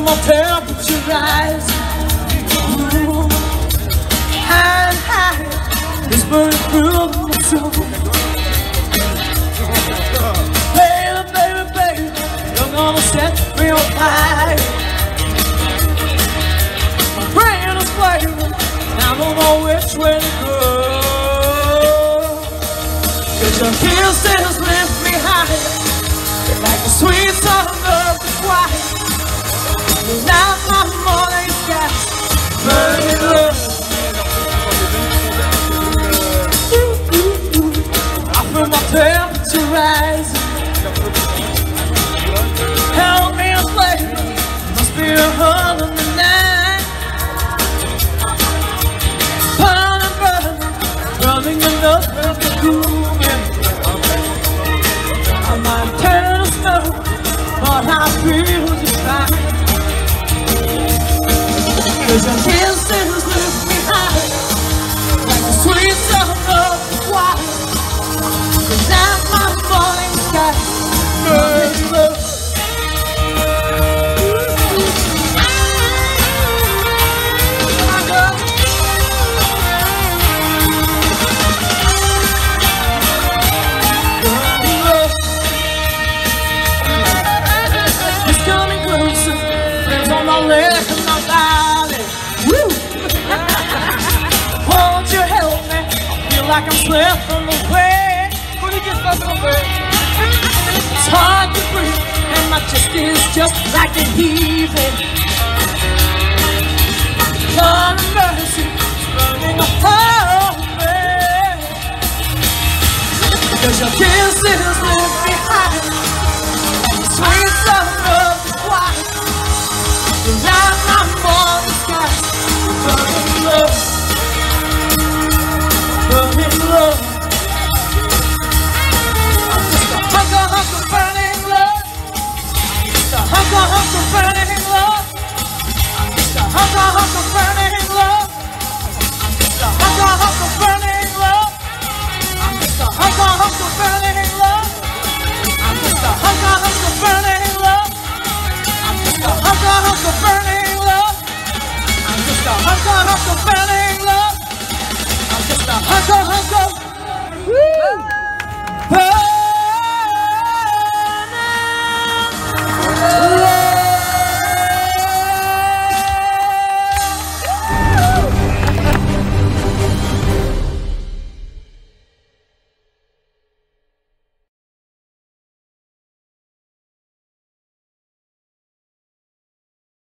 my temperature rise. High and high, it's burning through my soul. Baby, baby, baby, you're gonna set me on fire. Brain is flavor, I don't know which way to go. Cause your kisses lift me higher, like the sweet song Friends on my left and my body. Woo! Won't you help me? I feel like I'm slipping away. When you get slipping away. It's hard to breathe, and my chest is just like a heaving. Love and mercy burning a hole. Cause your kisses lift me high. Sweet I fell in love. I'm just a hunter, hunter. Woo!